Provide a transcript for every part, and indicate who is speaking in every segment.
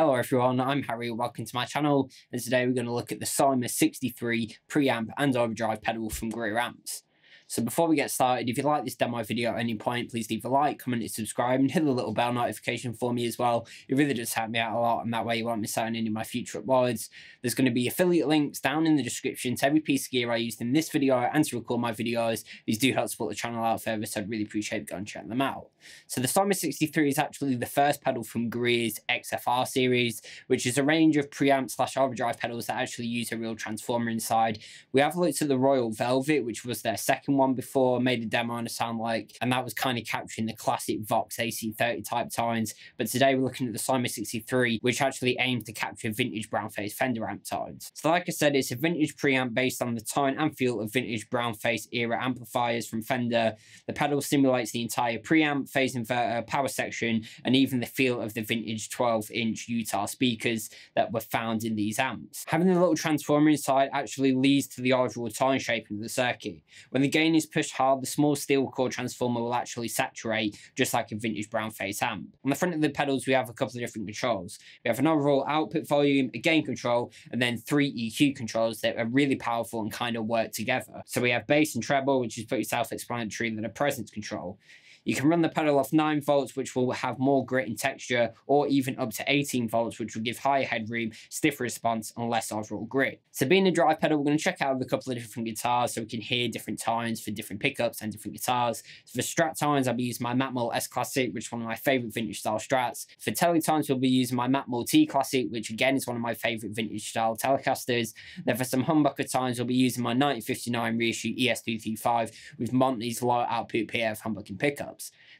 Speaker 1: Hello everyone, I'm Harry, welcome to my channel, and today we're going to look at the Soma 63 preamp and overdrive pedal from Greer Amps. So before we get started, if you like this demo video at any point, please leave a like, comment and subscribe and hit the little bell notification for me as well. It really does help me out a lot and that way you won't miss out on any of my future uploads. There's going to be affiliate links down in the description to every piece of gear I used in this video and to record my videos. These do help support the channel out further so I'd really appreciate going and check them out. So the Soma 63 is actually the first pedal from Greer's XFR series, which is a range of preamp slash overdrive pedals that actually use a real transformer inside. We have looked at the Royal Velvet, which was their second one before, made a demo on a sound like, and that was kind of capturing the classic Vox AC30 type tones. But today we're looking at the Soma 63, which actually aims to capture vintage brown face Fender amp tones. So like I said, it's a vintage preamp based on the tone and feel of vintage brown face era amplifiers from Fender. The pedal simulates the entire preamp, phase inverter, power section, and even the feel of the vintage 12 inch Utah speakers that were found in these amps. Having the little transformer inside actually leads to the overall tone shaping of the circuit. When the gain is pushed hard, the small steel core transformer will actually saturate just like a vintage brown face amp. On the front of the pedals, we have a couple of different controls. We have an overall output volume, a gain control, and then three EQ controls that are really powerful and kind of work together. So we have bass and treble, which is pretty self-explanatory, and then a presence control. You can run the pedal off 9 volts, which will have more grit and texture, or even up to 18 volts, which will give higher headroom, stiffer response, and less overall grit. So being a drive pedal, we're going to check out a couple of different guitars so we can hear different tones for different pickups and different guitars. So for Strat tones, I'll be using my Macmull S Classic, which is one of my favorite vintage style Strats. For Tele tones, we'll be using my Macmull T Classic, which again is one of my favorite vintage style Telecasters. Then for some humbucker tones, we'll be using my 1959 reissue ES335 with Monty's low output PF humbucking pickup.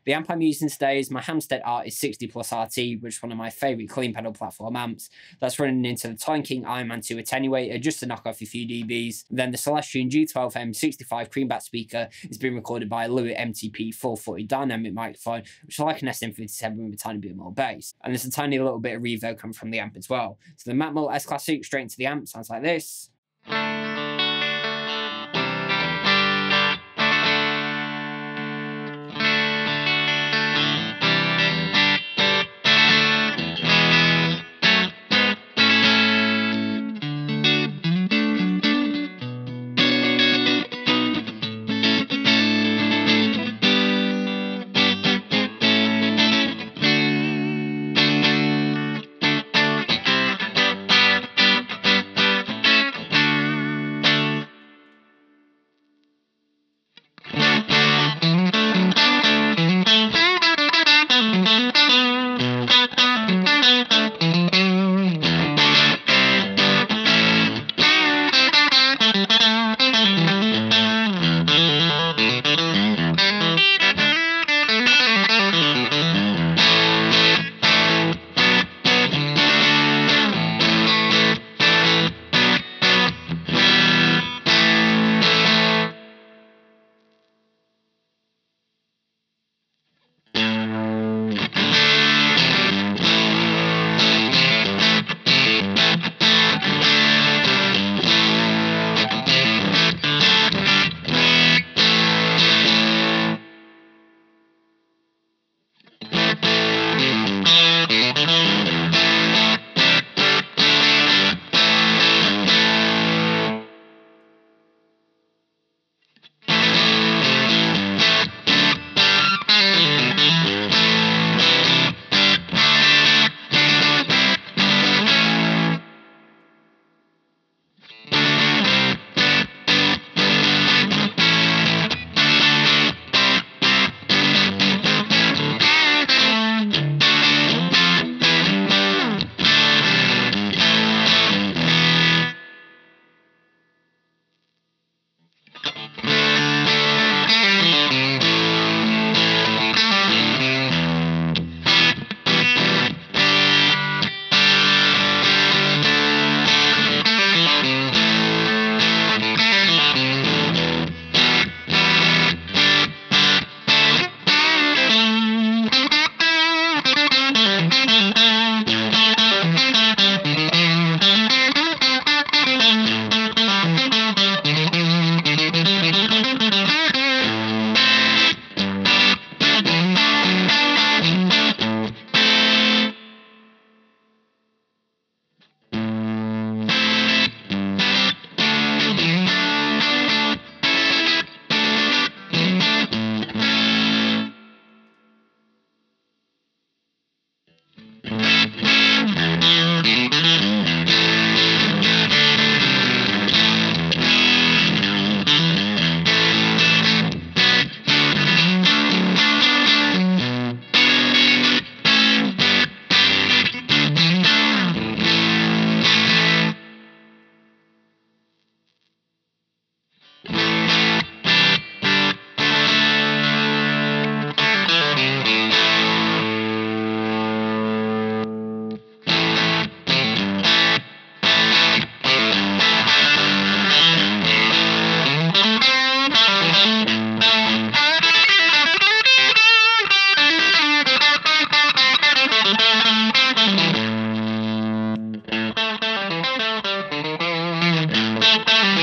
Speaker 1: The amp I'm using today is my Hamstead Artist 60 Plus RT, which is one of my favourite clean pedal platform amps. That's running into the Tone King Ironman 2 attenuator just to knock off a few dBs. Then the Celestion G12M 65 Creamback speaker is being recorded by a Lewitt MTP 440 dynamic microphone, which is like an SM57 with a tiny bit more bass. And there's a tiny little bit of reverb coming from the amp as well. So the Macmull S Classic straight into the amp sounds like this. Thank you.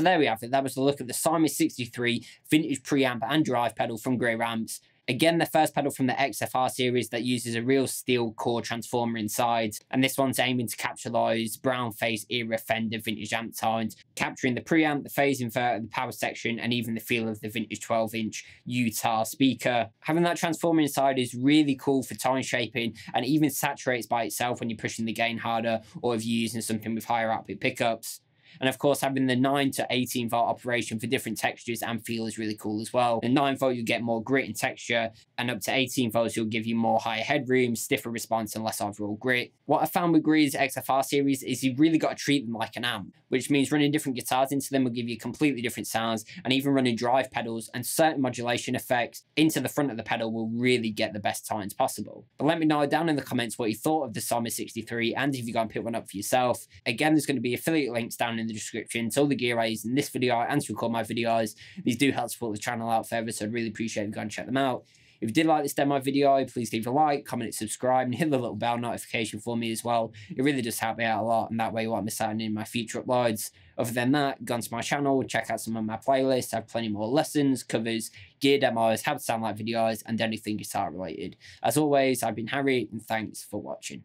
Speaker 1: So there we have it. That was a look at the Soma 63 vintage preamp and drive pedal from Greer Amps. Again, the first pedal from the XFR series that uses a real steel core transformer inside, and this one's aiming to capture those brown face era Fender vintage amp tones, capturing the preamp, the phase inverter, the power section, and even the feel of the vintage 12 inch Utah speaker. Having that transformer inside is really cool for tone shaping and even saturates by itself when you're pushing the gain harder or if you're using something with higher output pickups. And of course, having the 9 to 18 volt operation for different textures and feel is really cool as well. The 9 volt, you get more grit and texture, and up to 18 volts, you'll give you more higher headroom, stiffer response, and less overall grit. What I found with Greer's XFR series is you've really got to treat them like an amp, which means running different guitars into them will give you completely different sounds, and even running drive pedals and certain modulation effects into the front of the pedal will really get the best tones possible. But let me know down in the comments what you thought of the Soma 63 and if you go and pick one up for yourself. Again, there's going to be affiliate links down in the description to all the gear I use in this video and to record my videos. These do help support the channel out further, so I'd really appreciate you going and check them out. If you did like this demo video, please leave a like, comment, subscribe, and hit the little bell notification for me as well. It really does help me out a lot, and that way you won't miss out on any of my future uploads. Other than that, go onto my channel, check out some of my playlists. I have plenty more lessons, covers, gear demos, how to sound like videos, and anything guitar related. As always, I've been Harry, and thanks for watching.